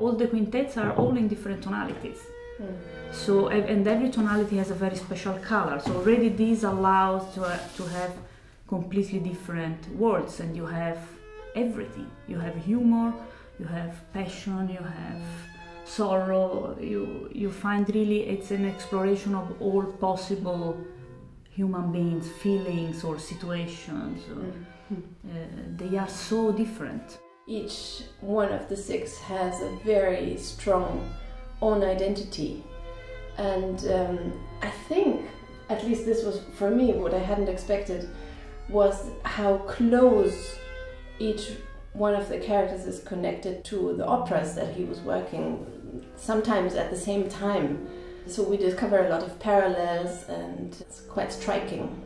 all the quintets are all in different tonalities. So and every tonality has a very special color. So already this allows to, uh, to have completely different worlds, and you have everything. You have humor, you have passion, you have sorrow. You you find really it's an exploration of all possible human beings' feelings or situations. Uh, they are so different. Each one of the six has a very strong own identity. And um, I think, at least this was for me what I hadn't expected, was how close each one of the characters is connected to the operas that he was working sometimes at the same time. So we discover a lot of parallels and it's quite striking.